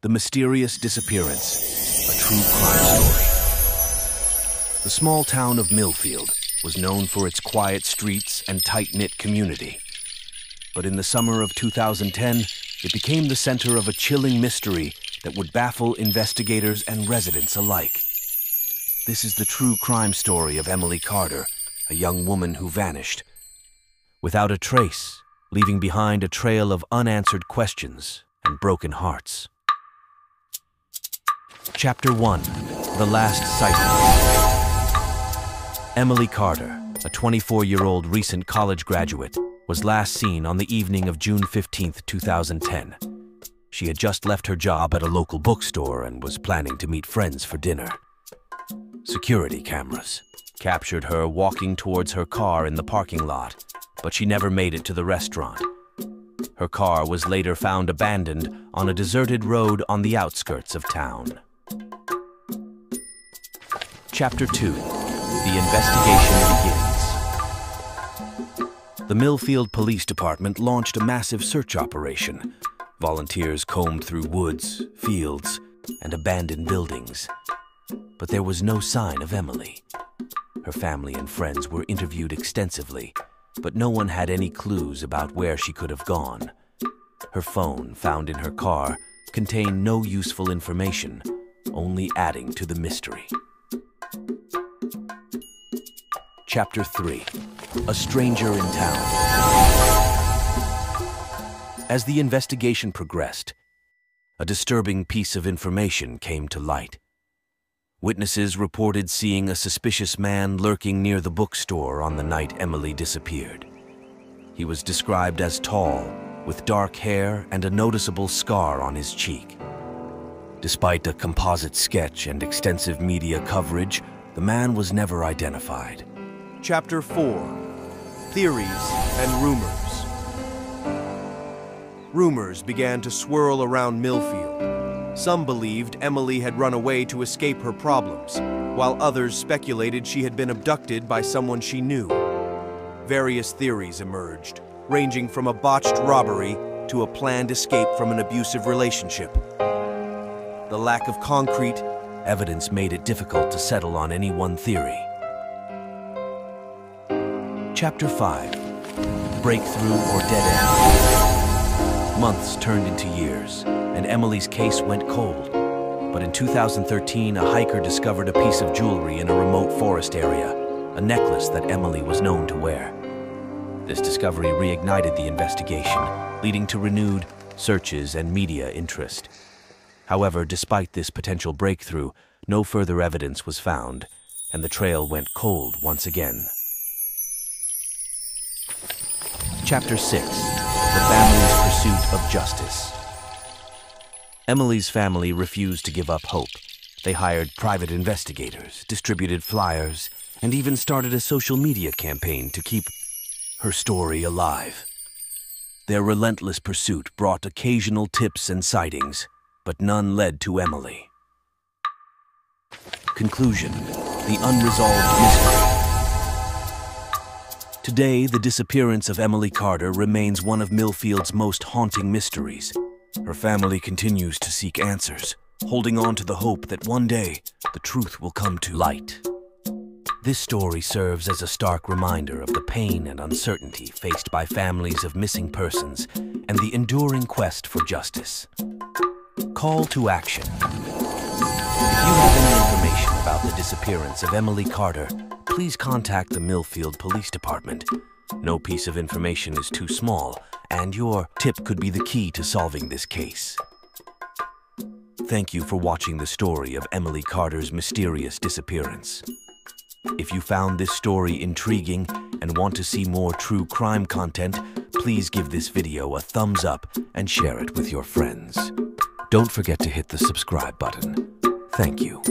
The Mysterious Disappearance, a true crime story. The small town of Millfield was known for its quiet streets and tight-knit community. But in the summer of 2010, it became the center of a chilling mystery that would baffle investigators and residents alike. This is the true crime story of Emily Carter, a young woman who vanished. Without a trace, leaving behind a trail of unanswered questions and broken hearts. Chapter 1 The Last Sighting Emily Carter, a 24 year old recent college graduate, was last seen on the evening of June 15, 2010. She had just left her job at a local bookstore and was planning to meet friends for dinner. Security cameras captured her walking towards her car in the parking lot, but she never made it to the restaurant. Her car was later found abandoned on a deserted road on the outskirts of town. Chapter 2 The Investigation Begins. The Millfield Police Department launched a massive search operation. Volunteers combed through woods, fields, and abandoned buildings. But there was no sign of Emily. Her family and friends were interviewed extensively, but no one had any clues about where she could have gone. Her phone, found in her car, contained no useful information, only adding to the mystery. Chapter 3 A Stranger in Town. As the investigation progressed, a disturbing piece of information came to light. Witnesses reported seeing a suspicious man lurking near the bookstore on the night Emily disappeared. He was described as tall, with dark hair and a noticeable scar on his cheek. Despite a composite sketch and extensive media coverage, the man was never identified. Chapter 4 Theories and Rumors Rumors began to swirl around Millfield. Some believed Emily had run away to escape her problems, while others speculated she had been abducted by someone she knew. Various theories emerged, ranging from a botched robbery to a planned escape from an abusive relationship. The lack of concrete Evidence made it difficult to settle on any one theory. Chapter 5 Breakthrough or Dead End. Months turned into years, and Emily's case went cold. But in 2013, a hiker discovered a piece of jewelry in a remote forest area, a necklace that Emily was known to wear. This discovery reignited the investigation, leading to renewed searches and media interest. However, despite this potential breakthrough, no further evidence was found, and the trail went cold once again. Chapter 6 The Family's Pursuit of Justice. Emily's family refused to give up hope. They hired private investigators, distributed flyers, and even started a social media campaign to keep her story alive. Their relentless pursuit brought occasional tips and sightings, but none led to Emily. Conclusion The Unresolved Mystery. Today, the disappearance of Emily Carter remains one of Millfield's most haunting mysteries. Her family continues to seek answers, holding on to the hope that one day the truth will come to light. This story serves as a stark reminder of the pain and uncertainty faced by families of missing persons and the enduring quest for justice. Call to action. If you have any information about the disappearance of Emily Carter, please contact the Millfield Police Department. No piece of information is too small, and your tip could be the key to solving this case. Thank you for watching the story of Emily Carter's mysterious disappearance. If you found this story intriguing and want to see more true crime content, please give this video a thumbs up and share it with your friends. Don't forget to hit the subscribe button. Thank you.